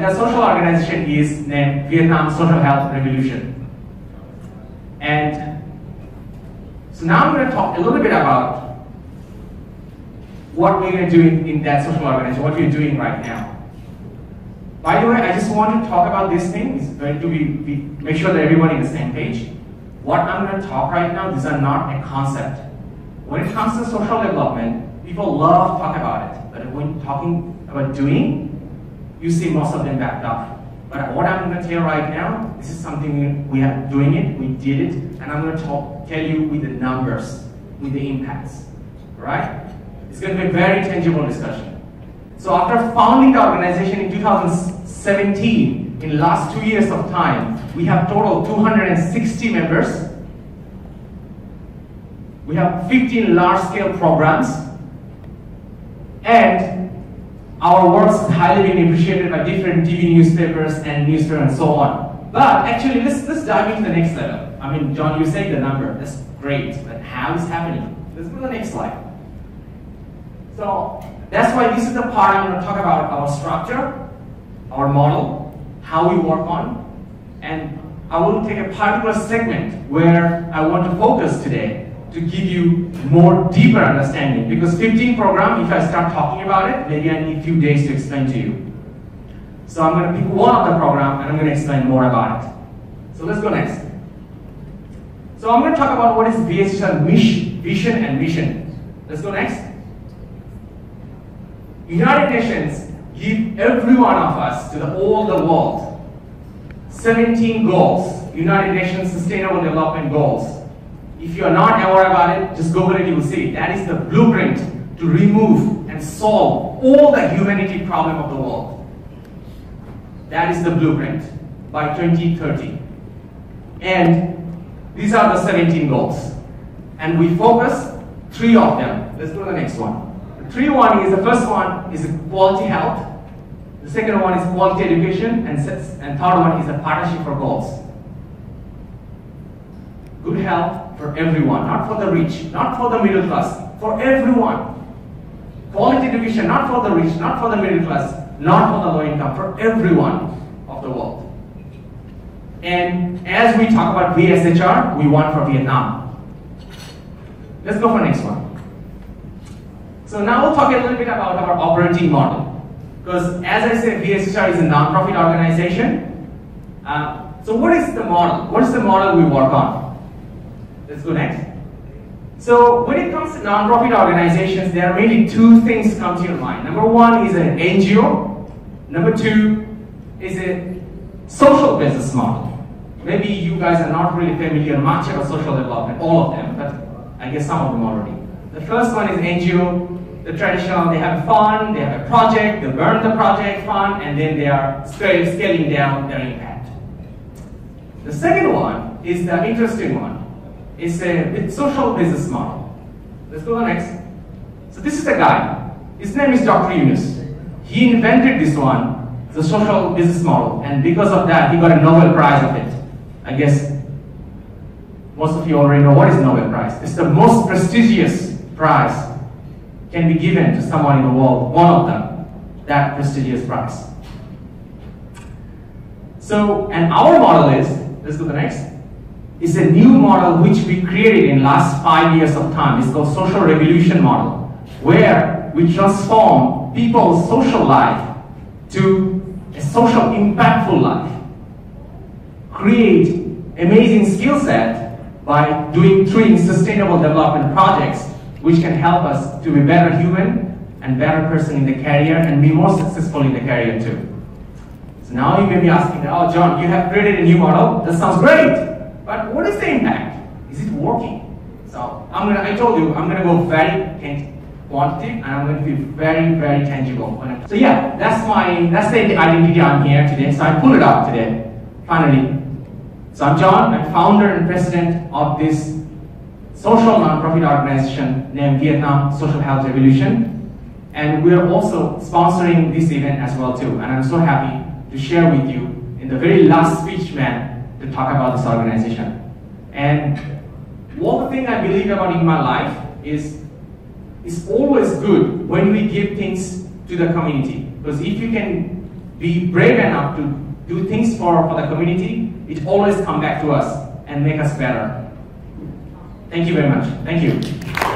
The social organization is named Vietnam Social Health Revolution. And so now I'm going to talk a little bit about what we're going to do in, that social organization, what we're doing right now. By the way, I just want to talk about this thing. It's going uh, to be, be make sure that everyone is on the same page. What I'm going to talk right now, these are not a concept. When it comes to social development, people love to talk about it. But when talking about doing, you see most of them backed off. But what I'm going to tell you right now, this is something we are doing it, we did it, and I'm going to talk, tell you with the numbers, with the impacts, right? It's going to be a very tangible discussion. So after founding the organization in 2017, in last two years of time, we have total 260 members. We have 15 large-scale programs, and our works highly being appreciated by different TV newspapers and newspapers and so on. But actually, let's, let's dive into the next level. I mean, John, you say the number. That's great. But how is happening? Let's go to the next slide. So that's why this is the part I'm going to talk about our structure, our model, how we work on, and I will take a particular segment where I want to focus today to give you more deeper understanding. Because 15 program, if I start talking about it, maybe I need few days to explain to you. So I'm going to pick one of the program and I'm going to explain more about it. So let's go next. So I'm going to talk about what is mission, vision and mission. Let's go next. United Nations give every one of us to the all the world 17 goals, United Nations Sustainable Development Goals. If you are not aware about it, just Google it, you will see. That is the blueprint to remove and solve all the humanity problem of the world. That is the blueprint by 2030. And these are the 17 goals. And we focus three of them. Let's go to the next one. The three one is the first one is quality health. The second one is quality education, and, and third one is a partnership for goals. Good health for everyone, not for the rich, not for the middle class, for everyone. Quality education, not for the rich, not for the middle class, not for the low income, for everyone of the world. And as we talk about VSHR, we want for Vietnam. Let's go for next one. So now we'll talk a little bit about our operating model. Because as I said, VSHR is a non-profit organization. Uh, so what is the model? What is the model we work on? Let's go next. So when it comes to non-profit organizations, there are mainly two things come to your mind. Number one is an NGO. Number two is a social business model. Maybe you guys are not really familiar much about social development, all of them, but I guess some of them already. The first one is NGO, the traditional, they have a fund, they have a project, they burn the project fund, and then they are scaling down their impact. The second one is the interesting one. It's a social business model. Let's go to the next. So this is the guy. His name is Dr. Yunus. He invented this one, the social business model, and because of that, he got a Nobel Prize of it. I guess most of you already know what is Nobel Prize. It's the most prestigious prize can be given to someone in the world, one of them, that prestigious prize. So, and our model is, let's go to the next, is a new model which we created in last five years of time. It's called social revolution model, where we transform people's social life to a social impactful life. Create amazing skill set by doing three sustainable development projects which can help us to be better human and better person in the career and be more successful in the career too. So now you may be asking, oh John, you have created a new model. That sounds great. But what is the impact? Is it working? So I'm gonna. I told you I'm gonna go very quantitative and I'm to be very very tangible. So yeah, that's my that's the identity I'm here today. So I pull it out today. Finally. So I'm John. I'm founder and president of this social nonprofit organization named Vietnam Social Health Revolution. And we're also sponsoring this event as well too. And I'm so happy to share with you in the very last speech, man, to talk about this organization. And one thing I believe about in my life is it's always good when we give things to the community. Because if you can be brave enough to do things for, for the community, it always come back to us and make us better. Thank you very much. Thank you.